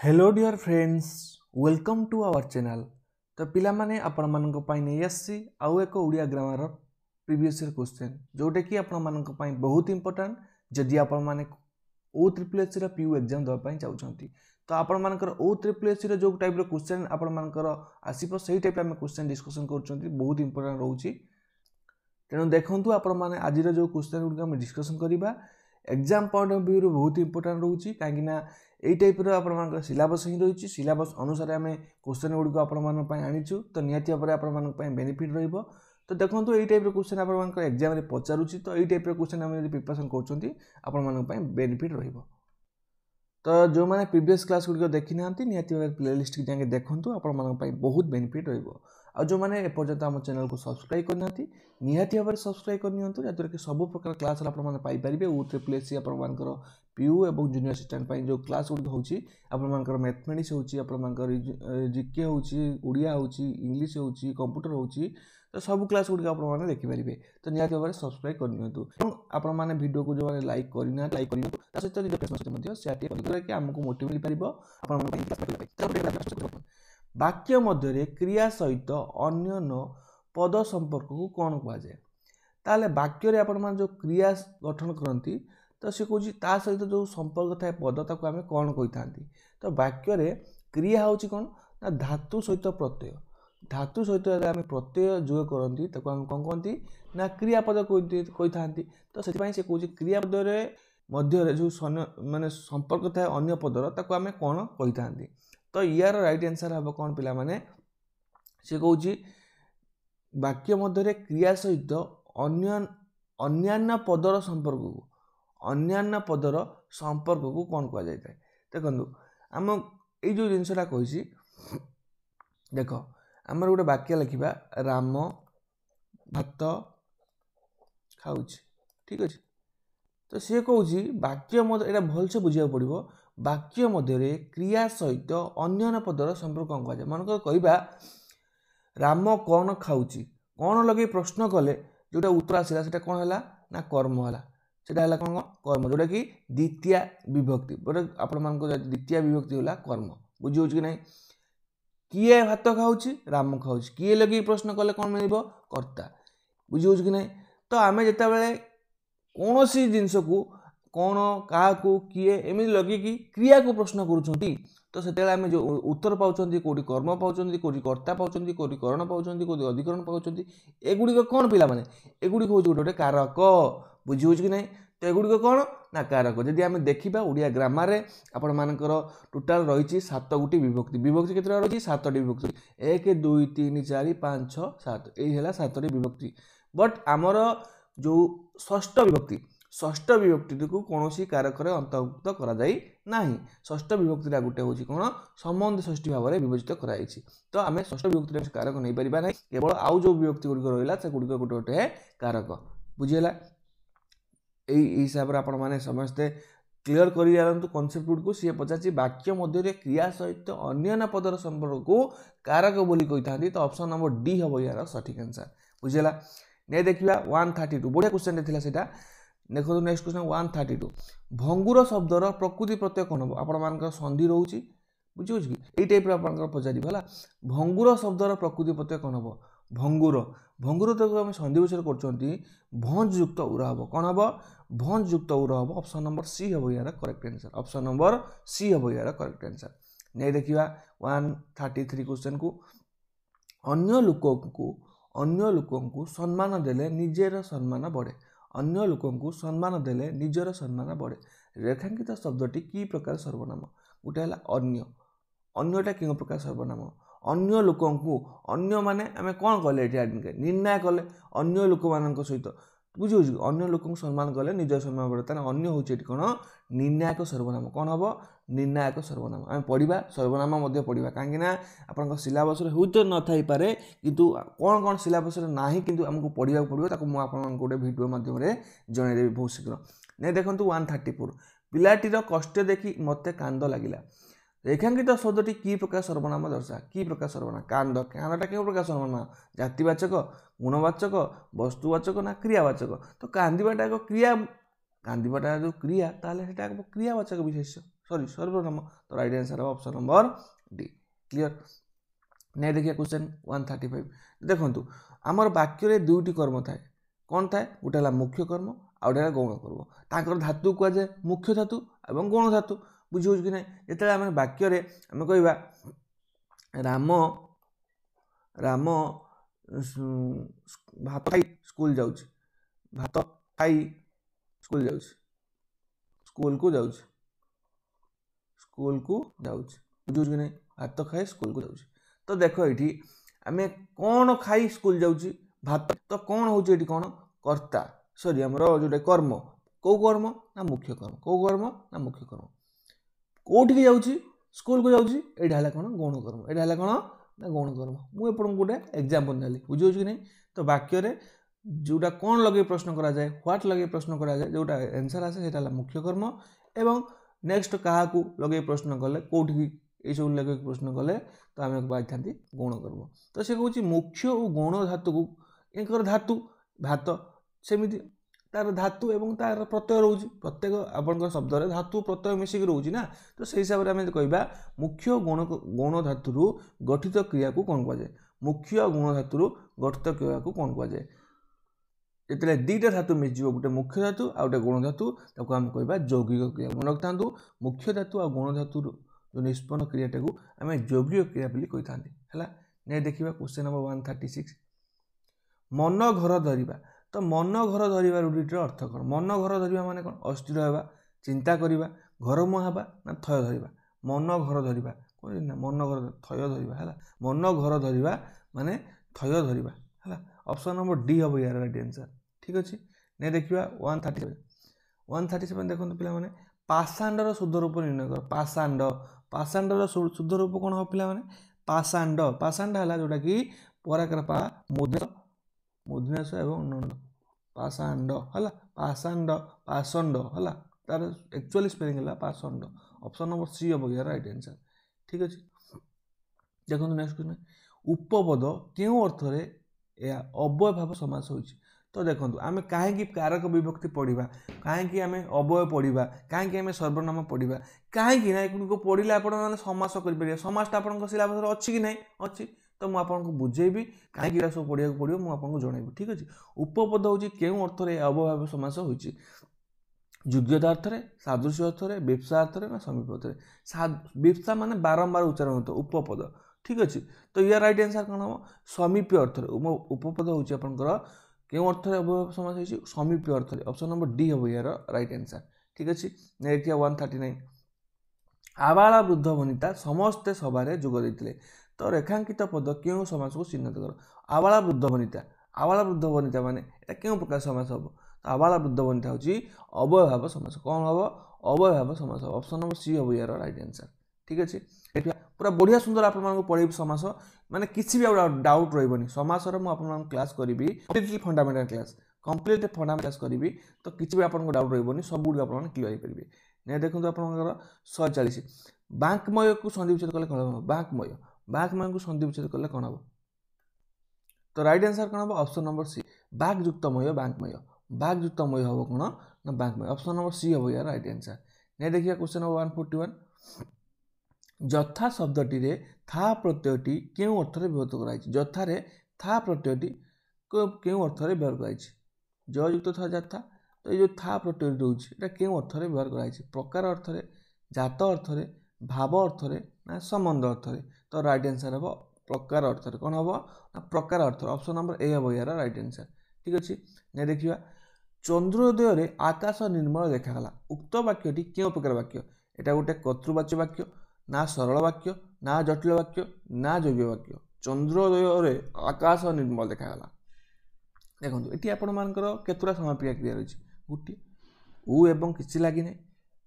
Hello dear friends welcome to our channel ତ ପିଲାମାନେ ଆପଣମାନଙ୍କ ପାଇଁ ନେଇ ଆସିଛି ଆଉ ଏକ Odia grammar previous year question ଯେଉଁଟାକି ଆପଣମାନଙ୍କ ପାଇଁ ବହୁତ ଇମ୍ପୋର୍ଟାଣ୍ଟ ଯଦି ଆପଣମାନେ ଓ ତ୍ରିପୁଲ ଏସ୍ସିର ପି ୟୁ ଏକ୍ଜାମ୍ ଦେବା ପାଇଁ ଚାହୁଁଛନ୍ତି। ତ ଆପଣମାନଙ୍କର ଓ ତ୍ରିପୁଲ ଏସ୍ସିର ଯେଉଁ ଟାଇପ୍ର କ୍ୱେଶ୍ଚେନ୍ ଆପଣମାନଙ୍କର ଆସିବ ସେଇ ଟାଇପ୍ର ଆମେ କ୍ୱେଶ୍ଚେନ୍ ଡିସ୍କସନ୍ କରୁଛନ୍ତି। ବହୁତ ଇମ୍ପୋର୍ଟାଣ୍ଟ ରହୁଛି। ତେଣୁ ଦେଖନ୍ତୁ ଆପଣମାନେ ଆଜିର ଯେଉଁ କ୍ୱେଶ୍ଚେନ୍ ଗୁଡ଼ିକ ଆମେ ଡିସ୍କସନ୍ କରିବା। ଏକ୍ଜାମ୍ ପଏଣ୍ଟ ଅଫ୍ ଭ୍ୟୁରୁ ବହୁତ ଇମ୍ପୋର୍ଟାଣ୍ଟ ରହୁଛି। କାହିଁକିନା ଏଇ ଟାଇପ୍ର ଆପଣମାନଙ୍କର ସିଲାବସ୍ ହିଁ ରହିଛି। ସିଲାବସ୍ ଅନୁସାରେ ଆମେ କ୍ୱେଶ୍ଚନ୍ ଗୁଡ଼ିକ ଆପଣମାନଙ୍କ ପାଇଁ ଆଣିଛୁ। ତ ନିହାତି ଭାବରେ ଆପଣମାନଙ୍କ ପାଇଁ ବେନିଫିଟ୍ ରହିବ। ତ ଦେଖନ୍ତୁ ଏଇ ଟାଇପ୍ର କ୍ୱେଶ୍ଚନ୍ ଆପଣମାନଙ୍କର ଏକ୍ଜାମ୍ରେ ପଚାରୁଛି। ତ ଏଇ ଟାଇପ୍ର କ୍ୱେଶ୍ଚନ୍ ଆମେ ଯଦି ପ୍ରିପାରେସନ୍ କରୁଛନ୍ତି ଆପଣମାନଙ୍କ ପାଇଁ ବେନିଫିଟ୍ ରହିବ। ତ ଯେଉଁମାନେ ପ୍ରିଭିୟସ୍ କ୍ଲାସ୍ ଗୁଡ଼ିକ ଦେଖିନାହାନ୍ତି ନିହାତି ଭାବରେ ପ୍ଲେ ଲିଷ୍ଟକି ଯାଇକି ଦେଖନ୍ତୁ। ଆପଣମାନଙ୍କ ପାଇଁ ବହୁତ ବେନିଫିଟ୍ ରହିବ। ଆଉ ଯେଉଁମାନେ ଏପର୍ଯ୍ୟନ୍ତ ଆମ ଚ୍ୟାନେଲକୁ ସବସ୍କ୍ରାଇବ୍ କରିନାହାନ୍ତି ନିହାତି ଭାବରେ ସବସ୍କ୍ରାଇବ୍ କରିନିଅନ୍ତୁ। ଯାହାଦ୍ୱାରା କି ସବୁ ପ୍ରକାର କ୍ଲାସ୍ର ଆପଣମାନେ ପାଇପାରିବେ। ଓ ଟ୍ରିପଲ୍ ଏସ୍ ସି ଆପଣମାନଙ୍କର ପି ୟୁ ଏବଂ ଜୁନିୟର ଆସିଷ୍ଟାଣ୍ଟ ପାଇଁ ଯେଉଁ କ୍ଲାସ୍ ଗୁଡ଼ିକ ହେଉଛି ଆପଣମାନଙ୍କର ମ୍ୟାଥମେଟିକ୍ସ ହେଉଛି ଆପଣମାନଙ୍କର ଜିକେ ହେଉଛି ଓଡ଼ିଆ ହେଉଛି ଇଂଲିଶ ହେଉଛି କମ୍ପ୍ୟୁଟର ହେଉଛି ତ ସବୁ କ୍ଲାସ୍ ଗୁଡ଼ିକ ଆପଣମାନେ ଦେଖିପାରିବେ। ତ ନିହାତି ଭାବରେ ସବସ୍କ୍ରାଇବ୍ କରିନିଅନ୍ତୁ ଏବଂ ଆପଣମାନେ ଭିଡ଼ିଓକୁ ଯେଉଁମାନେ ଲାଇକ୍ କରିନାହାନ୍ତି ଲାଇକ୍ କରିନିଅନ୍ତୁ ତା ସହିତ ଫ୍ରେଣ୍ଡ ସହିତ ମଧ୍ୟ ସେୟାର ଟିକେ କରିଦେଲେ ଆମକୁ ମୋଟିଭେଟ୍ ମିଳିପାରିବ ଆପଣମାନଙ୍କ ବାକ୍ୟ ମଧ୍ୟରେ କ୍ରିୟା ସହିତ ଅନ୍ୟାନ୍ୟ ପଦ ସମ୍ପର୍କକୁ କ'ଣ କୁହାଯାଏ? ତାହେଲେ ବାକ୍ୟରେ ଆପଣମାନେ ଯେଉଁ କ୍ରିୟା ଗଠନ କରନ୍ତି ତ ସେ କହୁଛି ତା ସହିତ ଯେଉଁ ସମ୍ପର୍କ ଥାଏ ପଦ ତାକୁ ଆମେ କ'ଣ କହିଥାନ୍ତି? ତ ବାକ୍ୟରେ କ୍ରିୟା ହେଉଛି କ'ଣ? ନା ଧାତୁ ସହିତ ପ୍ରତ୍ୟୟ। ଧାତୁ ସହିତ ଆମେ ପ୍ରତ୍ୟୟ ଯୋଗ କରନ୍ତି ତାକୁ ଆମେ କ'ଣ କହନ୍ତି? ନା କ୍ରିୟାପଦ କହିଥାନ୍ତି। ତ ସେଥିପାଇଁ ସେ କହୁଛି କ୍ରିୟାପଦରେ ମଧ୍ୟରେ ଯେଉଁ ମାନେ ସମ୍ପର୍କ ଥାଏ ଅନ୍ୟ ପଦର ତାକୁ ଆମେ କ'ଣ କହିଥାନ୍ତି? ତ ୟାର ରାଇଟ୍ ଆନ୍ସର୍ ହେବ କ'ଣ ପିଲାମାନେ? ସେ କହୁଛି ବାକ୍ୟ ମଧ୍ୟରେ କ୍ରିୟା ସହିତ ଅନ୍ୟ ଅନ୍ୟାନ୍ୟ ପଦର ସମ୍ପର୍କକୁ। ଅନ୍ୟାନ୍ୟ ପଦର ସମ୍ପର୍କକୁ କ'ଣ କୁହାଯାଇଥାଏ? ଦେଖନ୍ତୁ ଆମ ଏଇ ଯେଉଁ ଜିନିଷଟା କହିଛି ଦେଖ ଆମର ଗୋଟେ ବାକ୍ୟ ଲେଖିବା ରାମ ଭାତ ଖାଉଛି। ଠିକ୍ ଅଛି? ତ ସିଏ କହୁଛି ବାକ୍ୟ ମଧ୍ୟ ଏଇଟା ଭଲସେ ବୁଝିବାକୁ ପଡ଼ିବ ବାକ୍ୟ ମଧ୍ୟରେ କ୍ରିୟା ସହିତ ଅନ୍ୟାନ୍ୟ ପଦର ସମ୍ପର୍କ କ'ଣ କୁହାଯାଏ? ମନେକର କହିବା ରାମ କ'ଣ ଖାଉଛି? କ'ଣ ଲଗେଇ ପ୍ରଶ୍ନ କଲେ ଯେଉଁଟା ଉତ୍ତର ଆସିଲା ସେଇଟା କ'ଣ ହେଲା ନା କର୍ମ ହେଲା? ସେଇଟା ହେଲା କ'ଣ? କର୍ମ। ଯେଉଁଟାକି ଦ୍ୱିତୀୟ ବିଭକ୍ତି। ଗୋଟେ ଆପଣମାନଙ୍କ ଦ୍ୱିତୀୟ ବିଭକ୍ତି ହେଲା କର୍ମ। ବୁଝିହେଉଛି କି ନାହିଁ? କିଏ ଭାତ ଖାଉଛି? ରାମ ଖାଉଛି। କିଏ ଲଗେଇ ପ୍ରଶ୍ନ କଲେ କ'ଣ ମିଳିବ? କର୍ତ୍ତା। ବୁଝିହେଉଛି କି ନାହିଁ? ତ ଆମେ ଯେତେବେଳେ କୌଣସି ଜିନିଷକୁ କ'ଣ କାହାକୁ କିଏ ଏମିତି ଲଗେଇକି କ୍ରିୟାକୁ ପ୍ରଶ୍ନ କରୁଛନ୍ତି। ତ ସେତେବେଳେ ଆମେ ଯେଉଁ ଉତ୍ତର ପାଉଛନ୍ତି କେଉଁଠି କର୍ମ ପାଉଛନ୍ତି କେଉଁଠି କର୍ତ୍ତା ପାଉଛନ୍ତି କେଉଁଠି କରଣ ପାଉଛନ୍ତି କେଉଁଠି ଅଧିକରଣ ପାଉଛନ୍ତି ଏଗୁଡ଼ିକ କ'ଣ ପିଲାମାନେ? ଏଗୁଡ଼ିକ ହେଉଛି ଗୋଟେ ଗୋଟେ କାରକ। ବୁଝି ହେଉଛି କି ନାହିଁ ତ ଏଗୁଡ଼ିକ କ'ଣ? ନା କାରକ। ଯଦି ଆମେ ଦେଖିବା ଓଡ଼ିଆ ଗ୍ରାମାରରେ ଆପଣମାନଙ୍କର ଟୋଟାଲ୍ ରହିଛି ସାତ ଗୋଟି ବିଭକ୍ତି। ବିଭକ୍ତି କେତେଟା ରହିଛି? ସାତଟି ବିଭକ୍ତି। ଏକ ଦୁଇ ତିନି ଚାରି ପାଞ୍ଚ ଛଅ ସାତ। ଏଇ ହେଲା ସାତଟି ବିଭକ୍ତି। ବଟ୍ ଆମର ଯେଉଁ ଷଷ୍ଠ ବିଭକ୍ତି ଷଷ୍ଠ ବିଭକ୍ତିଟିକୁ କୌଣସି କାରକରେ ଅନ୍ତର୍ଭୁକ୍ତ କରାଯାଇ ନାହିଁ। ଷଷ୍ଠ ବିଭକ୍ତିଟା ଗୋଟେ ହେଉଛି କ'ଣ? ସମ୍ବନ୍ଧ ଷଷ୍ଠୀ ଭାବରେ ବିବେଚିତ କରାଯାଇଛି। ତ ଆମେ ଷଷ୍ଠ ବିଭକ୍ତିରେ କାରକ ନେଇପାରିବା ନାହିଁ। କେବଳ ଆଉ ଯେଉଁ ବିଭକ୍ତି ଗୁଡ଼ିକ ରହିଲା ସେଗୁଡ଼ିକ ଗୋଟେ ଗୋଟେ କାରକ। ବୁଝିହେଲା? ଏଇ ହିସାବରେ ଆପଣମାନେ ସମସ୍ତେ କ୍ଲିଅର କରିଯାଆନ୍ତୁ କନସେପ୍ଟ ଗୁଡ଼ିକୁ। ସିଏ ପଚାରିଛି ବାକ୍ୟ ମଧ୍ୟରେ କ୍ରିୟା ସହିତ ଅନ୍ୟାନ୍ୟ ପଦର ସମ୍ପର୍କକୁ କାରକ ବୋଲି କହିଥାନ୍ତି ତ ଅପସନ୍ ନମ୍ବର ଡି ହେବ ଏହାର ସଠିକ୍ ଆନ୍ସର୍ ବୁଝିହେଲା? ନେ ଦେଖିବା ୱାନ୍ ଥାର୍ଟି ଟୁ ବଢ଼ିଆ କ୍ୱେଶ୍ଚନ୍ଟେ ଥିଲା ସେଇଟା। ଦେଖନ୍ତୁ next question one thirty two ଭଙ୍ଗୁର ଶବ୍ଦର ପ୍ରକୃତି ପ୍ରତ୍ୟୟ କ'ଣ ହେବ ଆପଣମାନଙ୍କର ସନ୍ଧି ରହୁଛି ବୁଝିହେଉଛି କି ଏଇ ଟାଇପ୍ର ଆପଣଙ୍କର ପଚାରିବ ହେଲା ଭଙ୍ଗୁର ଶବ୍ଦର ପ୍ରକୃତି ପ୍ରତ୍ୟୟ କ'ଣ ହେବ ଭଙ୍ଗୁର ଭଙ୍ଗୁର ତାକୁ ଆମେ ସନ୍ଧି ବିଷୟରେ କରୁଛନ୍ତି ଭଞ୍ଜ ଯୁକ୍ତ ଉର ହେବ କ'ଣ ହେବ ଭଞ୍ଜ ଯୁକ୍ତ ଉର ହେବ ଅପସନ୍ ନମ୍ବର ସି ହେବ ଏହାର correct answer option number C ହେବ ଏହାର କରେକ୍ଟ ଆନ୍ସର୍ ନେଇ ଦେଖିବା ୱାନ୍ ଥାର୍ଟି ଥ୍ରୀ କ୍ୱେଶ୍ଚନ୍କୁ ଅନ୍ୟ ଲୋକଙ୍କୁ ଅନ୍ୟ ଲୋକଙ୍କୁ ସମ୍ମାନ ଦେଲେ ନିଜର ସମ୍ମାନ ବଢ଼େ ଅନ୍ୟ ଲୋକଙ୍କୁ ସମ୍ମାନ ଦେଲେ ନିଜର ସମ୍ମାନ ବଢ଼େ। ରେଖାଙ୍କିତ ଶବ୍ଦଟି କି ପ୍ରକାର ସର୍ବନାମ? ଗୋଟେ ହେଲା ଅନ୍ୟ। ଅନ୍ୟଟା କେଉଁ ପ୍ରକାର ସର୍ବନାମ? ଅନ୍ୟ ଲୋକଙ୍କୁ ଅନ୍ୟମାନେ ଆମେ କ'ଣ କଲେ ଏଠି ନିର୍ଣ୍ଣୟ କଲେ ଅନ୍ୟ ଲୋକମାନଙ୍କ ସହିତ। ବୁଝିହେଉଛି ଅନ୍ୟ ଲୋକଙ୍କୁ ସମ୍ମାନ କଲେ ନିଜର ସମ୍ମାନ ବଢ଼େ ତାହେଲେ ଅନ୍ୟ ହେଉଛି ଏଠି କ'ଣ ନିର୍ଣ୍ଣାୟକ ସର୍ବନାମ କ'ଣ ହେବ ନିର୍ଣ୍ଣାୟକ ସର୍ବନାମ ଆମେ ପଢ଼ିବା ସର୍ବନାମ ମଧ୍ୟ ପଢ଼ିବା କାହିଁକିନା ଆପଣଙ୍କ ସିଲାବସ୍ରେ ହୁଏତ ନଥାଇପାରେ କିନ୍ତୁ କ'ଣ କ'ଣ ସିଲାବସ୍ରେ ନାହିଁ କିନ୍ତୁ ଆମକୁ ପଢ଼ିବାକୁ ପଡ଼ିବ ତାକୁ ମୁଁ ଆପଣମାନଙ୍କୁ ଗୋଟେ ଭିଡ଼ିଓ ମାଧ୍ୟମରେ ଜଣାଇଦେବି ବହୁତ ଶୀଘ୍ର ନାଇଁ ଦେଖନ୍ତୁ ୱାନ୍ ଥାର୍ଟି ଫୋର୍ ପିଲାଟିର କଷ୍ଟ ଦେଖି ମୋତେ କାନ୍ଦ ଲାଗିଲା ରେଖାଙ୍କିତ ଶବ୍ଦଟି କି ପ୍ରକାର ସର୍ବନାମ ଦର୍ଶା କି ପ୍ରକାର ସର୍ବନାମ କାନ୍ଦ କାନ୍ଦଟା କେଉଁ ପ୍ରକାର ସର୍ବନାମ ଜାତିବାଚକ ଗୁଣବାଚକ ବସ୍ତୁବାଚକ ନା କ୍ରିୟାବାଚକ ତ କାନ୍ଦିବାଟା ଏକ କ୍ରିୟା କାନ୍ଦିବାଟା ଯେଉଁ କ୍ରିୟା ତାହେଲେ ସେଇଟା ହେବ କ୍ରିୟାବାଚକ ବିଶେଷ ସରି ସର୍ବନାମ ତ ରାଇଟ୍ ଆନ୍ସର୍ ହେବ ଅପସନ୍ ନମ୍ବର ଡି କ୍ଲିଅର ନାଇଁ ଦେଖିବା କ୍ୱେଶ୍ଚନ୍ ୱାନ୍ ଥାର୍ଟି ଫାଇଭ୍ ଦେଖନ୍ତୁ ଆମର ବାକ୍ୟରେ ଦୁଇଟି କର୍ମ ଥାଏ କ'ଣ ଥାଏ ଗୋଟେ ହେଲା ମୁଖ୍ୟ କର୍ମ ଆଉ ଗୋଟେ ହେଲା ଗୌଣ କର୍ମ ତାଙ୍କର ଧାତୁ କୁହାଯାଏ ମୁଖ୍ୟ ଧାତୁ ଏବଂ ଗୌଣ ଧାତୁ ବୁଝିହେଉଛି କି ନାହିଁ ଯେତେବେଳେ ଆମେ ବାକ୍ୟରେ ଆମେ କହିବା ରାମ ରାମ ଭାତ ଖାଇ ସ୍କୁଲ ଯାଉଛି। ଭାତ ଖାଇ ସ୍କୁଲ ଯାଉଛି। ସ୍କୁଲକୁ ଯାଉଛି। ସ୍କୁଲକୁ ଯାଉଛି। ବୁଝୁଛି କି ନାହିଁ ଭାତ ଖାଇ ସ୍କୁଲକୁ ଯାଉଛି। ତ ଦେଖ ଏଇଠି ଆମେ କ'ଣ ଖାଇ ସ୍କୁଲ ଯାଉଛି? ଭାତ। ତ କ'ଣ ହେଉଛି ଏଠି କ'ଣ? କର୍ତ୍ତା। ସରି ଆମର ଯେଉଁଟା କର୍ମ। କେଉଁ କର୍ମ? ନା ମୁଖ୍ୟ କର୍ମ। କେଉଁ କର୍ମ? ନା ମୁଖ୍ୟ କର୍ମ। କେଉଁଠିକି ଯାଉଛି ସ୍କୁଲକୁ ଯାଉଛି ଏଇଟା ହେଲା କ'ଣ ଗୌଣ କର୍ମ ଏଇଟା ହେଲା କ'ଣ ନା ଗୌଣ କର୍ମ ମୁଁ ଆପଣଙ୍କୁ ଗୋଟେ ଏକ୍ଜାମ୍ପଲ୍ ନେଲି। ବୁଝିହେଉଛି କି ନାହିଁ ତ ବାକ୍ୟରେ ଯେଉଁଟା କ'ଣ ଲଗେଇ ପ୍ରଶ୍ନ କରାଯାଏ ହ୍ୱାଟ୍ ଲଗେଇ ପ୍ରଶ୍ନ କରାଯାଏ ଯେଉଁଟା ଆନ୍ସର୍ ଆସେ ସେଇଟା ହେଲା ମୁଖ୍ୟ କର୍ମ। ଏବଂ ନେକ୍ସଟ କାହାକୁ ଲଗେଇ ପ୍ରଶ୍ନ କଲେ କେଉଁଠିକି ଏଇସବୁ ଲଗେଇକି ପ୍ରଶ୍ନ କଲେ ତ ଆମେ ପାଇଥାନ୍ତି ଗୌଣ କର୍ମ ତ ସେ କହୁଛି ମୁଖ୍ୟ ଓ ଗୌଣ ଧାତୁକୁ ଏଙ୍କର ଧାତୁ ଭାତ ସେମିତି ତାର ଧାତୁ ଏବଂ ତାର ପ୍ରତ୍ୟୟ ରହୁଛି। ପ୍ରତ୍ୟେକ ଆପଣଙ୍କ ଶବ୍ଦରେ ଧାତୁ ପ୍ରତ୍ୟୟ ମିଶିକି ରହୁଛି ନା? ତ ସେଇ ହିସାବରେ ଆମେ କହିବା ମୁଖ୍ୟ ଗୌଣ ଗୌଣ ଧାତୁରୁ ଗଠିତ କ୍ରିୟାକୁ କ'ଣ କୁହାଯାଏ? ମୁଖ୍ୟ ଗୌଣ ଧାତୁରୁ ଗଠିତ କ୍ରିୟାକୁ କ'ଣ କୁହାଯାଏ? ଯେତେବେଳେ ଦୁଇଟା ଧାତୁ ମିଶିଯିବ ଗୋଟେ ମୁଖ୍ୟ ଧାତୁ ଆଉ ଗୋଟେ ଗୌଣ ଧାତୁ ତାକୁ ଆମେ କହିବା ଯୌଗିକ କ୍ରିୟା। ମନେ ରଖିଥାନ୍ତୁ ମୁଖ୍ୟ ଧାତୁ ଆଉ ଗୌଣ ଧାତୁର ଯେଉଁ ନିଷ୍ପନ୍ନ କ୍ରିୟାଟାକୁ ଆମେ ଯୌଗିକ କ୍ରିୟା ବୋଲି କହିଥାନ୍ତି। ହେଲା ନେଇ ଦେଖିବା question number one thirty six ମନ ଘର ଧରିବା। ତ ମନ ଘର ଧରିବା ରୂଢ଼ିଟିର ଅର୍ଥ କ'ଣ? ମନ ଘର ଧରିବା ମାନେ କ'ଣ? ଅସ୍ଥିର ହେବା ଚିନ୍ତା କରିବା ଘରମୁହାଁ ହେବା ନା ଥୟ ଧରିବା? ମନ ଘର ଧରିବା। କହୁଛନ୍ତି ନା ମନ ଘର ଥୟ ଧରିବା ହେଲା? ମନ ଘର ଧରିବା ମାନେ ଥୟ ଧରିବା ହେଲା? ଅପସନ୍ ନମ୍ବର ଡି ହେବ ୟାର ରାଇଟ୍ ଆନ୍ସର୍ ଠିକ୍ ଅଛି? ନେଇ ଦେଖିବା one thirty seven one thirty seven ଦେଖନ୍ତୁ ପିଲାମାନେ ପାଷାଣ୍ଡର ଶୁଦ୍ଧ ରୂପ ନିର୍ଣ୍ଣୟ କର। ପାଷାଣ୍ଡ ପାଷାଣ୍ଡର ଶୁଦ୍ଧ ରୂପ କ'ଣ ହେବ ପିଲାମାନେ? ପାଷାଣ୍ଡ। ପାଷାଣ୍ଡ ହେଲା ଯେଉଁଟାକି ପରାକାର ପା ମୁଦ୍ର ମୁଦ୍ନେଶ ଏବଂ ନଣ୍ଡ ପାଷାଣ୍ଡ ହେଲା ପାଷାଣ୍ଡ ପାଷଣ୍ଡ ହେଲା ତାର ଆକ୍ଚୁଆଲି ସ୍ପେଲିଂ ହେଲା ପାଷଣ୍ଡ। ଅପସନ୍ ନମ୍ବର ସି ହେବ ୟାର ରାଇଟ୍ ଆନ୍ସର୍ ଠିକ୍ ଅଛି? ଦେଖନ୍ତୁ ନେକ୍ସଟ କ୍ୱେଶ୍ଚନ୍ ଉପପଦ କେଉଁ ଅର୍ଥରେ ଏହା ଅବୟ ଭାବ ସମାସ ହୋଇଛି? ତ ଦେଖନ୍ତୁ ଆମେ କାହିଁକି କାରକ ବିଭକ୍ତି ପଢ଼ିବା? କାହିଁକି ଆମେ ଅବୟ ପଢ଼ିବା? କାହିଁକି ଆମେ ସର୍ବନାମ ପଢ଼ିବା? କାହିଁକି ନା ଏଗୁଡ଼ିକୁ ପଢ଼ିଲେ ଆପଣମାନେ ସମାସ କରିପାରିବେ। ସମାସଟା ଆପଣଙ୍କ ସିଲାବସରେ ଅଛି କି ନାହିଁ? ଅଛି। ତ ମୁଁ ଆପଣଙ୍କୁ ବୁଝେଇବି କାହିଁକି ଏଗୁଡ଼ା ସବୁ ପଢ଼ିବାକୁ ପଡ଼ିବ ମୁଁ ଆପଣଙ୍କୁ ଜଣାଇବି ଠିକ୍ ଅଛି? ଉପପଦ ହେଉଛି କେଉଁ ଅର୍ଥରେ ଅବଭାବ ସମାସ ହୋଇଛି? ଯୋଗ୍ୟତା ଅର୍ଥରେ ସାଦୃଶ୍ୟ ଅର୍ଥରେ ବିପ୍ସା ଅର୍ଥରେ ନା ସମୀପ ଅର୍ଥରେ? ବିପ୍ସା ମାନେ ବାରମ୍ବାର ଉଚ୍ଚାରଣ ହେଉଥିବ ଉପପଦ ଠିକ୍ ଅଛି? ତ ୟାର ରାଇଟ୍ ଆନ୍ସର୍ କ'ଣ ହେବ? ସମୀପ୍ୟ ଅର୍ଥରେ ଉପପଦ ହେଉଛି ଆପଣଙ୍କର କେଉଁ ଅର୍ଥରେ ଅବୟବ ସମାସ ହେଇଛି? ସମୀପ୍ୟ ଅର୍ଥରେ ଅପସନ୍ ନମ୍ବର ଡି ହେବ ୟାର ରାଇଟ୍ ଆନ୍ସର୍ ଠିକ୍ ଅଛି? ଦେଖିବା ୱାନ୍ ଥାର୍ଟି ନାଇନ୍ ଆବାଳ ବୃଦ୍ଧ ବନିତା ସମସ୍ତେ ସଭାରେ ଯୋଗ ଦେଇଥିଲେ। ତ ରେଖାଙ୍କିତ ପଦ କେଉଁ ସମାସକୁ ଚିହ୍ନଟ କର ଆବାଳ ବୃଦ୍ଧ ବନିତା ଆବାଳ ବୃଦ୍ଧ ବନିତା ମାନେ ଏଇଟା କେଉଁ ପ୍ରକାର ସମାସ ହେବ ତ ଆବାଳ ବୃଦ୍ଧ ବନିତା ହେଉଛି ଅବୟଭାବ ସମାସ କ'ଣ ହେବ ଅବୟଭାବ ସମାସ ଅପସନ୍ ନମ୍ବର ସି ହେବ ୟାର ରାଇଟ୍ ଆନ୍ସର୍ ଠିକ୍ ଅଛି ଦେଖିବା ପୁରା ବଢ଼ିଆ ସୁନ୍ଦର ଆପଣମାନଙ୍କୁ ପଢ଼େଇବି ସମାସ ମାନେ କିଛି ବି ଆଉ ଡାଉଟ୍ ରହିବନି ସମାସର ମୁଁ ଆପଣମାନଙ୍କୁ କ୍ଲାସ୍ କରିବି completely fundamental class complete fundamental class କରିବି ତ କିଛି ବି ଆପଣଙ୍କୁ ଡାଉଟ୍ ରହିବନି ସବୁଗୁଡ଼ିକ ଆପଣମାନେ କ୍ଲିୟର ହେଇପାରିବେ ନେ ଦେଖନ୍ତୁ ଆପଣଙ୍କର ଶହେ ଚାଳିଶ ବାଙ୍କମୟକୁ ସନ୍ଧି ବିଚ୍ଛେଦ କଲେ କ'ଣ ହେବ ବାଙ୍କମୟ ବାଙ୍କମୟକୁ ସନ୍ଧି ବିଚ୍ଛେଦ କଲେ କ'ଣ ହେବ ତ ରାଇଟ୍ ଆନ୍ସର୍ କ'ଣ ହେବ ଅପସନ୍ ନମ୍ବର ସି ବାକ୍ ଯୁକ୍ତମୟ ବାଙ୍କମୟ ବାକ୍ ଯୁକ୍ତମୟ ହେବ କ'ଣ ନା ବାଙ୍କମୟ ଅପସନ୍ ନମ୍ବର ସି ହେବ ୟାର ରାଇଟ୍ ଆନ୍ସର୍ ନେ ଦେଖିବା question number one forty one ଯଥା ଶବ୍ଦଟିରେ ଥା ପ୍ରତ୍ୟୟଟି କେଉଁ ଅର୍ଥରେ ବ୍ୟବହୃତ କରାଯାଇଛି ଯଥାରେ ଥା ପ୍ରତ୍ୟୟଟି କେଉଁ ଅର୍ଥରେ ବ୍ୟବହାର କରାଯାଇଛି ଜୟଯୁକ୍ତ ଥା ଯଥା ତ ଏଇ ଯେଉଁ ଥା ପ୍ରତ୍ୟୟ ରହୁଛି ଏଇଟା କେଉଁ ଅର୍ଥରେ ବ୍ୟବହାର କରାଯାଇଛି ପ୍ରକାର ଅର୍ଥରେ ଜାତ ଅର୍ଥରେ ଭାବ ଅର୍ଥରେ ନା ସମ୍ବନ୍ଧ ଅର୍ଥରେ ତ ରାଇଟ୍ ଆନ୍ସର୍ ହେବ ପ୍ରକାର ଅର୍ଥରେ। କ'ଣ ହେବ? ନା ପ୍ରକାର ଅର୍ଥରେ। ଅପସନ୍ ନମ୍ବର ଏ ହେବ ୟାର ରାଇଟ୍ ଆନ୍ସର୍ ଠିକ୍ ଅଛି? ନେ ଦେଖିବା। ଚନ୍ଦ୍ରୋଦୟରେ ଆକାଶ ନିର୍ମଳ ଦେଖାଗଲା। ଉକ୍ତ ବାକ୍ୟଟି କେଉଁ ପ୍ରକାର ବାକ୍ୟ? ଏଇଟା ଗୋଟେ କର୍ତ୍ତୃବାଚ୍ୟ ବାକ୍ୟ ନା ସରଳ ବାକ୍ୟ ନା ଜଟିଳ ବାକ୍ୟ ନା ଯୋଗ୍ୟ ବାକ୍ୟ। ଚନ୍ଦ୍ରୋଦୟରେ ଆକାଶ ନିର୍ମଳ ଦେଖାଗଲା। ଦେଖନ୍ତୁ ଏଠି ଆପଣମାନଙ୍କର କେତେଟା ସମାପିକା କ୍ରିୟା ରହିଛି? ଗୋଟିଏ। ଉ ଏବଂ କିଛି ଲାଗିନାହିଁ।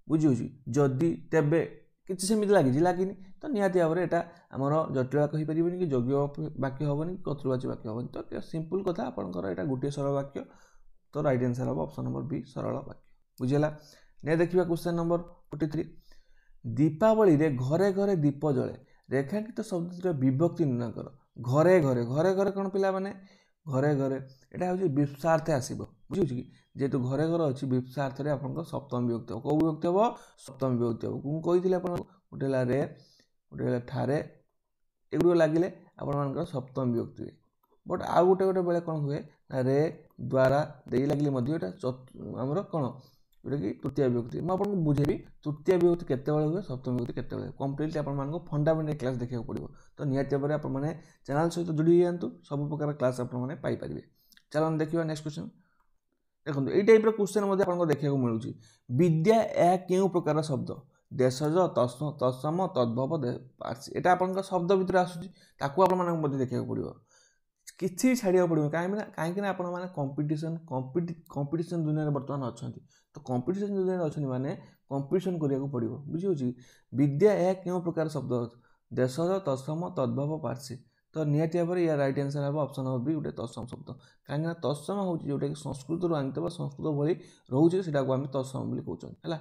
ବୁଝିହେଉଛି ଯଦି ତେବେ କିଛି ସେମିତି ଲାଗିଛି ଲାଗିନି। ତ ନିହାତି ଭାବରେ ଏଇଟା ଆମର ଜଟିଳ ବାକ୍ୟ ହେଇପାରିବନି କି ଯୋଗ୍ୟ ବାକ୍ୟ ହେବନି କି କର୍ତ୍ତୃବାଚ୍ୟ ବାକ୍ୟ ହେବନି। ତ ସିମ୍ପଲ୍ କଥା ଆପଣଙ୍କର ଏଇଟା ଗୋଟିଏ ସରଳ ବାକ୍ୟ। ତ ରାଇଟ୍ ଆନ୍ସର୍ ହେବ ଅପସନ୍ ନମ୍ବର ବି ସରଳ ବାକ୍ୟ। ବୁଝିହେଲା? ନେ ଦେଖିବା କ୍ୱେଶ୍ଚନ୍ ନମ୍ବର ଫୋର୍ଟି ଥ୍ରୀ ଦୀପାବଳିରେ ଘରେ ଘରେ ଦୀପ ଜଳେ। ରେଖାଙ୍କିତ ଶବ୍ଦଟିର ବିଭକ୍ତି ନିର୍ଣ୍ଣୟ କର। ଘରେ ଘରେ ଘରେ ଘରେ କ'ଣ ପିଲାମାନେ? ଘରେ ଘରେ। ଏଇଟା ହେଉଛି ବିପ୍ସାର୍ଥେ ଆସିବ। ବୁଝିହେଉଛି କି? ଯେହେତୁ ଘରେ ଘର ଅଛି ବିପ୍ସାର୍ଥରେ ଆପଣଙ୍କ ସପ୍ତମ ବିଭକ୍ତି ହେବ। କେଉଁ ବିଭକ୍ତି ହେବ? ସପ୍ତମ ବିଭକ୍ତି ହେବ। ମୁଁ କହିଥିଲି ଆପଣଙ୍କୁ ଗୋଟେ ହେଲା ରେ ଗୋଟେ ହେଲା ଠାରେ ଏଗୁଡ଼ିକ ଲାଗିଲେ ଆପଣମାନଙ୍କର ସପ୍ତମ ବିଭକ୍ତି ହୁଏ। ବଟ୍ ଆଉ ଗୋଟେ ଗୋଟେ ବେଳେ କ'ଣ ହୁଏ? ନା ରେ ଦ୍ୱାରା ଦେଇ ଲାଗିଲେ ମଧ୍ୟ ଏଇଟା ଆମର କ'ଣ? ଯେଉଁଟାକି ତୃତୀୟ ବିଭକ୍ତି। ମୁଁ ଆପଣଙ୍କୁ ବୁଝେଇବି ତୃତୀୟ ବିଭକ୍ତି କେତେବେଳେ ହୁଏ ସପ୍ତମ ବିଭକ୍ତି କେତେବେଳେ କମ୍ପ୍ଲିଟଲି ଆପଣମାନଙ୍କୁ ଫଣ୍ଡାମେଣ୍ଟାଲ କ୍ଲାସ୍ ଦେଖିବାକୁ ପଡ଼ିବ। ତ ନିହାତି ଭାବରେ ଆପଣମାନେ ଚ୍ୟାନେଲ୍ ସହିତ ଯୋଡ଼ି ହେଇଯାଆନ୍ତୁ ସବୁ ପ୍ରକାର କ୍ଲାସ୍ ଆପଣମାନେ ପାଇପାରିବେ। ଚାଲନ୍ତୁ ଦେଖିବା ନେକ୍ସଟ କ୍ୱେଶ୍ଚନ୍ ଦେଖନ୍ତୁ ଏଇ ଟାଇପ୍ର କ୍ୱେଶ୍ଚନ୍ ମଧ୍ୟ ଆପଣଙ୍କୁ ଦେଖିବାକୁ ମିଳୁଛି। ବିଦ୍ୟା ଏହା କେଉଁ ପ୍ରକାର ଶବ୍ଦ? ଦେଶଜ ତତ୍ସମ ତଦ୍ଭବ ଏଇଟା ଆପଣଙ୍କ ଶବ୍ଦ ଭିତରେ ଆସୁଛି ତାକୁ ଆପଣମାନଙ୍କୁ ମଧ୍ୟ ଦେଖିବାକୁ ପଡ଼ିବ। କିଛି ଛାଡ଼ିବାକୁ ପଡ଼ିବ କାହିଁକି ନା କାହିଁକି ନା ଆପଣମାନେ କମ୍ପିଟିସନ୍ କମ୍ପିଟିସନ୍ ଦୁନିଆରେ ବର୍ତ୍ତମାନ ଅଛନ୍ତି। ତ କମ୍ପିଟିସନ୍ ଦୁନିଆରେ ଅଛନ୍ତି ମାନେ କମ୍ପିଟିସନ୍ କରିବାକୁ ପଡ଼ିବ। ବୁଝିହେଉଛି ବିଦ୍ୟା ଏହା କେଉଁ ପ୍ରକାର ଶବ୍ଦ? ଦେଶଜ ତତ୍ସମ ତଦ୍ଭବ ପାର୍ସି ତ ନିହାତି ଭାବରେ ୟା ରାଇଟ୍ ଆନ୍ସର୍ ହେବ ଅପସନ୍ ହେବ ବି ଗୋଟେ ତତ୍ସମ ଶବ୍ଦ। କାହିଁକିନା ତତ୍ସମ ହେଉଛି ଯେଉଁଟାକି ସଂସ୍କୃତରୁ ଆଣିତ ବା ସଂସ୍କୃତ ଭଳି ରହୁଛି ସେଟାକୁ ଆମେ ତତ୍ସମ ବୋଲି କହୁଛନ୍ତି ହେଲା?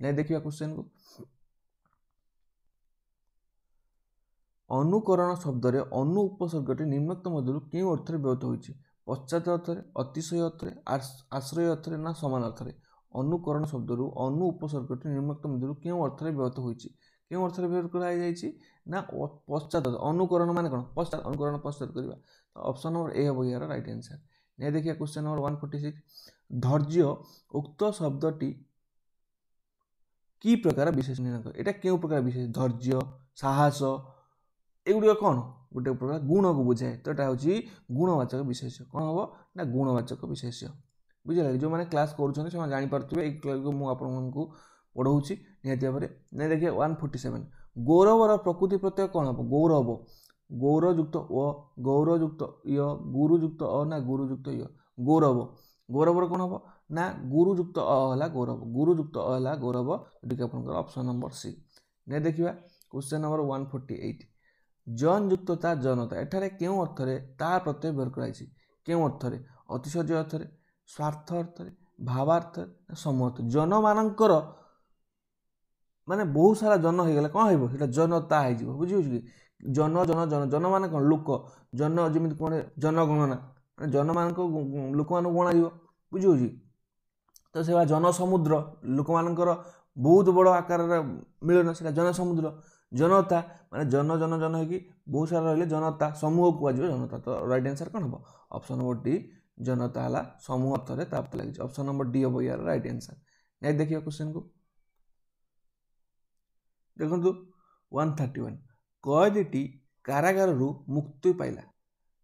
ନାଇଁ ଦେଖିବା କ୍ୱେଶ୍ଚନ୍କୁ ଅନୁକରଣ ଶବ୍ଦରେ ଅନୁ ଉପସର୍ଗଟି ନିମ୍ନୋକ୍ତ ମଧ୍ୟରୁ କେଉଁ ଅର୍ଥରେ ବ୍ୟବହୃତ ହୋଇଛି? ପଶ୍ଚାତ ଅର୍ଥରେ ଅତିଶୟ ଅର୍ଥରେ ଆଶ୍ରୟ ଅର୍ଥରେ ନା ସମାନ ଅର୍ଥରେ? ଅନୁକରଣ ଶବ୍ଦରୁ ଅନୁ ଉପସର୍ଗଟି ନିମ୍ନୋକ୍ତ ମଧ୍ୟରୁ କେଉଁ ଅର୍ଥରେ ବ୍ୟବହୃତ ହୋଇଛି? କେଉଁ ଅର୍ଥରେ ବ୍ୟବହାର କରାଯାଇଛି? ନା ପଶ୍ଚାତ ଅନୁକରଣ ମାନେ କ'ଣ? ପଶ୍ଚାତ ଅନୁକରଣ ପଶ୍ଚାତ କରିବା। ତ ଅପସନ୍ ନମ୍ବର ଏ ହେବ ଏହାର ରାଇଟ୍ ଆନ୍ସର୍ ନେ ଦେଖିବା question number one forty six ଧୈର୍ଯ୍ୟ ଉକ୍ତ ଶବ୍ଦଟି କି ପ୍ରକାର ବିଶେଷ ନିର୍ଣ୍ଣୟ ଏଇଟା କେଉଁ ପ୍ରକାର ବିଶେଷ? ଧୈର୍ଯ୍ୟ ସାହସ ଏଗୁଡ଼ିକ କ'ଣ? ଗୋଟେ ପ୍ରକାର ଗୁଣକୁ ବୁଝାଏ। ତ ଏଇଟା ହେଉଛି ଗୁଣବାଚକ ବିଶେଷ୍ୟ। କ'ଣ ହେବ? ନା ଗୁଣବାଚକ ବିଶେଷ୍ୟ। ବୁଝିଲା ଯେଉଁମାନେ କ୍ଲାସ୍ କରୁଛନ୍ତି ସେମାନେ ଜାଣିପାରୁଥିବେ। ଏଇ କ୍ଲାସ୍କୁ ମୁଁ ଆପଣମାନଙ୍କୁ ପଢ଼ଉଛି। ନିହାତି ଭାବରେ। ନାଇଁ ଦେଖିବା ୱାନ୍ ଫୋର୍ଟି ସେଭେନ୍ ଗୌରବର ପ୍ରକୃତି ପ୍ରତ୍ୟୟ କ'ଣ ହେବ? ଗୌରବ। ଗୌରଯୁକ୍ତ ଓ ଗୌରଯୁକ୍ତ ୟ ଗୁରୁଯୁକ୍ତ ଅ ନା ଗୁରୁଯୁକ୍ତ ୟ? ଗୌରବ। ଗୌରବର କ'ଣ ହେବ? ନା ଗୁରୁଯୁକ୍ତ ଅ ହେଲା ଗୌରବ। ଗୁରୁଯୁକ୍ତ ଅ ହେଲା ଗୌରବ। ଏଠିକି ଆପଣଙ୍କର ଅପସନ୍ ନମ୍ବର ସି ନେ ଦେଖିବା question number one forty eight ଜନ୍ ଯୁକ୍ତ ତା ଜନତା। ଏଠାରେ କେଉଁ ଅର୍ଥରେ ତା ପ୍ରତ୍ୟୟ ବ୍ୟବହାର କରାଯାଇଛି? କେଉଁ ଅର୍ଥରେ? ଅତିଶଯ୍ୟ ଅର୍ଥରେ? ସ୍ୱାର୍ଥ ଅର୍ଥରେ? ଭାବାର୍ଥରେ? ସମର୍ଥ ଜନମାନଙ୍କର ମାନେ ବହୁତ ସାରା ଜନ ହେଇଗଲେ କ'ଣ ହେବ ସେଇଟା ଜନତା ହେଇଯିବ ବୁଝିହେଉଛି କି ଜନ ଜନ ଜନ ଜନ ମାନେ କ'ଣ ଲୋକ ଜନ ଯେମିତି କ'ଣ ଜନଗଣନା ମାନେ ଜନମାନଙ୍କ ଲୋକମାନଙ୍କୁ ଗଣାଯିବ ବୁଝିହେଉଛି ତ ସେଭଳିଆ ଜନସମୁଦ୍ର ଲୋକମାନଙ୍କର ବହୁତ ବଡ଼ ଆକାରର ମିଳନ ସେଇଟା ଜନସମୁଦ୍ର ଜନତା ମାନେ ଜନ ଜନ ଜନ ହେଇକି ବହୁତ ସାରା ରହିଲେ ଜନତା ସମୂହ କୁହାଯିବ ଜନତା ତ ରାଇଟ୍ ଆନ୍ସର୍ କ'ଣ ହେବ ଅପସନ୍ ନମ୍ବର ଡି ଜନତା ହେଲା ସମୂହ ଅର୍ଥରେ ତାପରେ ଲାଗିଛି ଅପସନ୍ ନମ୍ବର ଡି ହେବ ୟାର ରାଇଟ୍ ଆନ୍ସର୍ ନେକ୍ସଟ ଦେଖିବା କ୍ୱେଶ୍ଚନ୍କୁ ଦେଖନ୍ତୁ ୱାନ୍ ଥାର୍ଟି ୱାନ୍ କଏଦୀଟି କାରାଗାରରୁ ମୁକ୍ତି ପାଇଲା।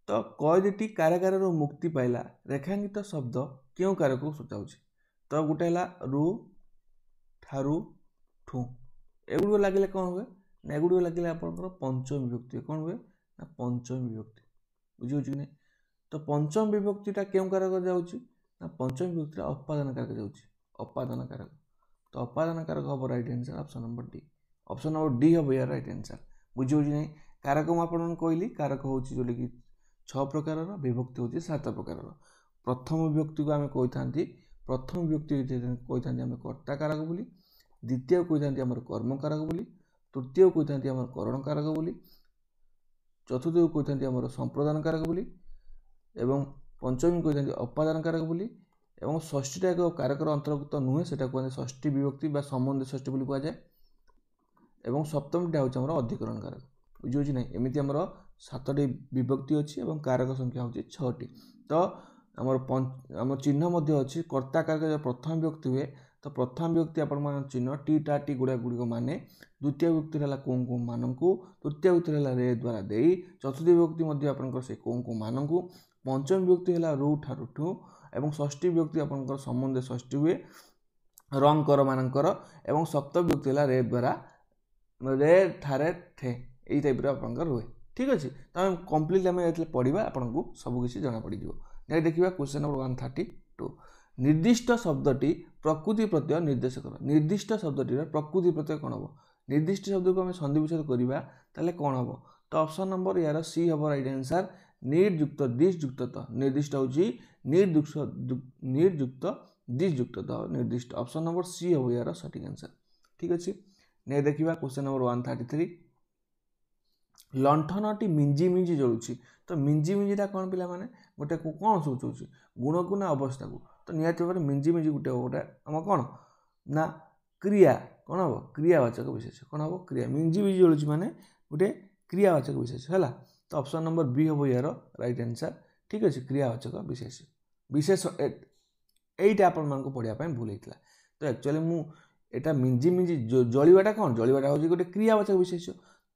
ତ କଏଦୀଟି କାରାଗାରରୁ ମୁକ୍ତି ପାଇଲା ରେଖାଙ୍କିତ ଶବ୍ଦ କେଉଁ କାରକୁ ସୂଚାଉଛି? ତ ଗୋଟେ ହେଲା ରୁ ଠାରୁ ଠୁ। ଏଗୁଡ଼ିକ ଲାଗିଲେ କ'ଣ ହୁଏ? ନା ଏଗୁଡ଼ିକ ଲାଗିଲେ ଆପଣଙ୍କର ପଞ୍ଚମ ବିଭକ୍ତି କ'ଣ ହୁଏ? ନା ପଞ୍ଚମ ବିଭକ୍ତି। ବୁଝିହେଉଛି କି ନାହିଁ ତ ପଞ୍ଚମ ବିଭକ୍ତିଟା କେଉଁ କାରକ ଯାଉଛି? ନା ପଞ୍ଚମ ବିଭକ୍ତିଟା ଅପାଦାନ କାରକ ଯାଉଛି। ଅପାଦାନ କାରକ। ତ ଅପାଦାନ କାରକ ହେବ right answer option number D option number D ହେବ ୟାର ରାଇଟ୍ ଆନ୍ସର୍ ବୁଝିହେଉଛି ନାହିଁ କାରକ ମୁଁ ଆପଣଙ୍କୁ କହିଲି କାରକ ହେଉଛି ଯେଉଁଟାକି ଛଅ ପ୍ରକାରର ବିଭକ୍ତି ହେଉଛି ସାତ ପ୍ରକାରର। ପ୍ରଥମ ବିଭକ୍ତିକୁ ଆମେ କହିଥାନ୍ତି ପ୍ରଥମ ବିଭକ୍ତି କହିଥାନ୍ତି ଆମେ କର୍ତ୍ତା କାରକ ବୋଲି ଦ୍ୱିତୀୟ କହିଥାନ୍ତି ଆମର କର୍ମକାରକ ବୋଲି ତୃତୀୟ କହିଥାନ୍ତି ଆମର କରଣ କାରକ ବୋଲି ଚତୁର୍ଥକୁ କହିଥାନ୍ତି ଆମର ସମ୍ପ୍ରଦାନ କାରକ ବୋଲି ଏବଂ ପଞ୍ଚମୀ କହିଥାନ୍ତି ଅପାଦାନ କାରକ ବୋଲି ଏବଂ ଷଷ୍ଠୀଟା ଏକ କାରକର ଅନ୍ତର୍ଭୁକ୍ତ ନୁହେଁ ସେଟା କୁହନ୍ତି ଷଷ୍ଠୀ ବିଭକ୍ତି ବା ସମ୍ବନ୍ଧୀ ଷଷ୍ଠୀ ବୋଲି କୁହାଯାଏ। ଏବଂ ସପ୍ତମୀଟା ହେଉଛି ଆମର ଅଧିକରଣ କାରକ ବୁଝିହେଉଛି ନାହିଁ ଏମିତି ଆମର ସାତଟି ବିଭକ୍ତି ଅଛି ଏବଂ କାରକ ସଂଖ୍ୟା ହେଉଛି ଛଅଟି। ତ ଆମର ଆମର ଚିହ୍ନ ମଧ୍ୟ ଅଛି। କର୍ତ୍ତା କାରକ ପ୍ରଥମ ବିଭକ୍ତି ହୁଏ ତ ପ୍ରଥମ ବିଭକ୍ତି ଆପଣମାନଙ୍କ ଚିହ୍ନ ଟି ଟା ଟି ଗୁଡ଼ା ଗୁଡ଼ିକ ମାନେ ଦ୍ୱିତୀୟ ବିଭକ୍ତିରେ ହେଲା କେଉଁ କେଉଁ ମାନଙ୍କୁ ତୃତୀୟ ବିଭକ୍ତିରେ ହେଲା ରେ ଦ୍ୱାରା ଦେଇ ଚତୁର୍ଥ ବିଭକ୍ତି ମଧ୍ୟ ଆପଣଙ୍କର ସେ କେଉଁ କେଉଁ ମାନଙ୍କୁ ପଞ୍ଚମ ବିଭକ୍ତି ହେଲା ରୁ ଠାରୁ ଠୁ ଏବଂ ଷଷ୍ଠୀ ବିଭକ୍ତି ଆପଣଙ୍କର ସମ୍ବନ୍ଧୀୟ ଷଷ୍ଠୀ ହୁଏ ରଙ୍କର ମାନଙ୍କର ଏବଂ ସପ୍ତମ ବିଭକ୍ତି ହେଲା ରେ ଦ୍ୱାରା ରେ ଠାରେ ଠେ ଏଇ ଟାଇପ୍ର ଆପଣଙ୍କର ରୁହେ ଠିକ୍ ଅଛି ତ ଆମେ କମ୍ପ୍ଲିଟ୍ ଆମେ ଯେତେବେଳେ ପଢ଼ିବା ଆପଣଙ୍କୁ ସବୁକିଛି ଜଣାପଡ଼ିଯିବ। ନେକ୍ସଟ ଦେଖିବା question number one thirty two ନିର୍ଦ୍ଦିଷ୍ଟ ଶବ୍ଦଟି ପ୍ରକୃତି ପ୍ରତ୍ୟୟ ନିର୍ଦ୍ଦେଶ କର ନିର୍ଦ୍ଦିଷ୍ଟ ଶବ୍ଦଟିର ପ୍ରକୃତି ପ୍ରତ୍ୟୟ କ'ଣ ହେବ? ନିର୍ଦ୍ଦିଷ୍ଟ ଶବ୍ଦକୁ ଆମେ ସନ୍ଧିବିଚ୍ଛେଦ କରିବା ତାହେଲେ କ'ଣ ହେବ? ତ ଅପସନ୍ ନମ୍ବର ୟାର ସି ହେବ ରାଇଟ୍ ଆନ୍ସର୍ ନିଟ୍ ଯୁକ୍ତ ଦିଶ୍ ଯୁକ୍ତ ତ ନିର୍ଦ୍ଦିଷ୍ଟ ହେଉଛି ନିଟ୍ ଯୁକ୍ତ ନିଟ୍ ଯୁକ୍ତ ତ ନିର୍ଦ୍ଦିଷ୍ଟ। ଅପସନ୍ ନମ୍ବର ସି ହେବ ୟାର ସଠିକ୍ ଆନ୍ସର୍ ଠିକ୍ ଅଛି? ନେକ୍ସଟ ଦେଖିବା question number one thirty three ଲଣ୍ଠନଟି ମିଞ୍ଜି ମିଞ୍ଜି ଜଳୁଛି। ତ ମିଞ୍ଜି ମିଞ୍ଜିଟା କ'ଣ ପିଲାମାନେ? ଗୋଟେ କ'ଣ ସୂଚାଉଛି? ଗୁଣକୁ ନା ଅବସ୍ଥାକୁ? ତ ନିହାତି ଭାବରେ ମିଞ୍ଜି ମିଞ୍ଜି ଗୋଟେ ଗୋଟେ ଆମ କ'ଣ? ନା କ୍ରିୟା। କ'ଣ ହେବ? କ୍ରିୟାବାଚକ ବିଶେଷ। କ'ଣ ହେବ? କ୍ରିୟା। ମିଞ୍ଜି ମିଞ୍ଜି ଜଳୁଛି ମାନେ ଗୋଟେ କ୍ରିୟାବାଚକ ବିଶେଷ ହେଲା? ତ ଅପସନ୍ ନମ୍ବର ବି ହେବ ୟାର ରାଇଟ୍ ଆନ୍ସର୍ ଠିକ୍ ଅଛି? କ୍ରିୟାବାଚକ ବିଶେଷ। ବିଶେଷ ଏଇଟା ଆପଣମାନଙ୍କୁ ପଢ଼ିବା ପାଇଁ ଭୁଲ ହେଇଥିଲା। ତ ଆକ୍ଚୁଆଲି ମୁଁ ଏଇଟା ମିଞ୍ଜି ମିଞ୍ଜି ଜଳିବାଟା କ'ଣ ଜଳିବାଟା ହେଉଛି ଗୋଟେ କ୍ରିୟାବାଚକ ବିଶେଷ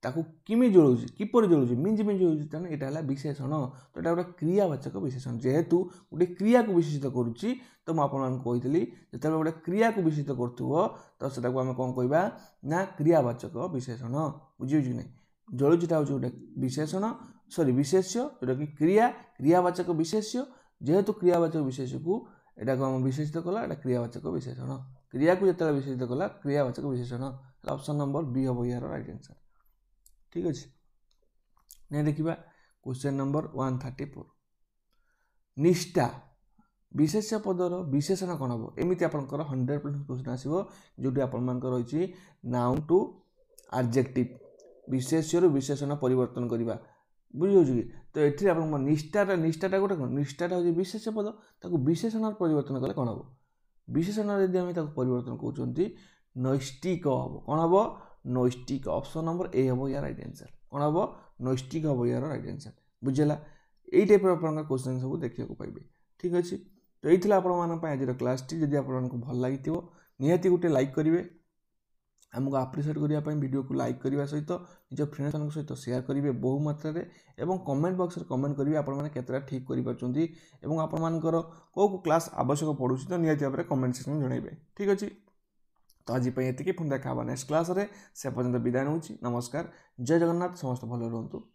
ତାକୁ କେମିତି ଜଳୁଛି କିପରି ଜଳୁଛି ମିଞ୍ଜି ମିଞ୍ଜି ଜଳୁଛି ତେଣୁ ଏଇଟା ହେଲା ବିଶେଷଣ ତ ଏଇଟା ଗୋଟେ କ୍ରିୟାବାଚକ ବିଶେଷଣ ଯେହେତୁ ଗୋଟେ କ୍ରିୟାକୁ ବିଶେଷିତ କରୁଛି ତ ମୁଁ ଆପଣମାନଙ୍କୁ କହିଥିଲି ଯେତେବେଳେ ଗୋଟେ କ୍ରିୟାକୁ ବିଶେଷିତ କରୁଥିବ ତ ସେଟାକୁ ଆମେ କ'ଣ କହିବା? ନା କ୍ରିୟାବାଚକ ବିଶେଷଣ। ବୁଝିହେଉଛି କି ନାହିଁ ଜଳୁଛିଟା ହେଉଛି ଗୋଟେ ବିଶେଷଣ ସରି ବିଶେଷ୍ୟ ଯେଉଁଟାକି କ୍ରିୟା କ୍ରିୟାବାଚକ ବିଶେଷ୍ୟ। ଯେହେତୁ କ୍ରିୟାବାଚକ ବିଶେଷକୁ ଏଟାକୁ ଆମେ ବିଶେଷିତ କଲା ଏଇଟା କ୍ରିୟାବାଚକ ବିଶେଷଣ। କ୍ରିୟାକୁ ଯେତେବେଳେ ବିଶେଷିତ କଲା କ୍ରିୟାବାଚକ ବିଶେଷଣ ଅପସନ୍ ନମ୍ବର ବି ହେବ ଏହାର ରାଇଟ୍ ଆନ୍ସର୍ ঠিক ଅଛି ନାଇଁ ଦେଖିବା question number one thirty four ନିଷ୍ଠା ବିଶେଷ ପଦର ବିଶେଷଣ କ'ଣ ହେବ ଏମିତି ଆପଣଙ୍କର ହଣ୍ଡ୍ରେଡ଼ ପରସେଣ୍ଟ କ୍ୱେଶ୍ଚନ୍ ଆସିବ ଯେଉଁଠି ଆପଣମାନଙ୍କର ରହିଛି ନାଉନ୍ ଟୁ ଆର୍ଜେକ୍ଟିଭ୍ ବିଶେଷ୍ୟରୁ ବିଶେଷଣ ପରିବର୍ତ୍ତନ କରିବା ବୁଝିହେଉଛି କି ତ ଏଥିରେ ଆପଣଙ୍କ ନିଷ୍ଠାଟା ନିଷ୍ଠାଟା ଗୋଟେ କ'ଣ ନିଷ୍ଠାଟା ହେଉଛି ବିଶେଷ ପଦ ତାକୁ ବିଶେଷଣରେ ପରିବର୍ତ୍ତନ କଲେ କ'ଣ ହେବ विशेषण यदि आम परिवर्तन कर नैष्टिक हम कौन हम नैष्टिक ऑप्शन नंबर ए हम यार रईट आंसर कौन हम नैष्टिक हम यार रईट आंसर बुझेगा यही टाइप आप क्वेश्चन सब देखा पाइबे। ठीक अच्छे तो यही आप आज क्लास टी जब आप भल निहाती गोटे लाइक करेंगे ଆମକୁ ଆପ୍ରିସିଏଟ୍ କରିବା ପାଇଁ ଭିଡ଼ିଓକୁ ଲାଇକ୍ କରିବା ସହିତ ନିଜ ଫ୍ରେଣ୍ଡମାନଙ୍କ ସହିତ ସେୟାର କରିବେ ବହୁ ମାତ୍ରାରେ ଏବଂ କମେଣ୍ଟ ବକ୍ସରେ କମେଣ୍ଟ କରିବେ ଆପଣମାନେ କେତେଟା ଠିକ୍ କରିପାରୁଛନ୍ତି ଏବଂ ଆପଣମାନଙ୍କର କେଉଁ କେଉଁ କ୍ଲାସ୍ ଆବଶ୍ୟକ ପଡ଼ୁଛି ତ ନିହାତି ଭାବରେ କମେଣ୍ଟ ସେକ୍ସନ୍ ଜଣାଇବେ। ଠିକ୍ ଅଛି? ତ ଆଜି ପାଇଁ ଏତିକି ପୁଣି ଦେଖା ହେବା ନେକ୍ସଟ କ୍ଲାସ୍ରେ ସେ ପର୍ଯ୍ୟନ୍ତ ବିଦାୟ ନେଉଛି। ନମସ୍କାର। ଜୟ ଜଗନ୍ନାଥ। ସମସ୍ତେ ଭଲ ରୁହନ୍ତୁ।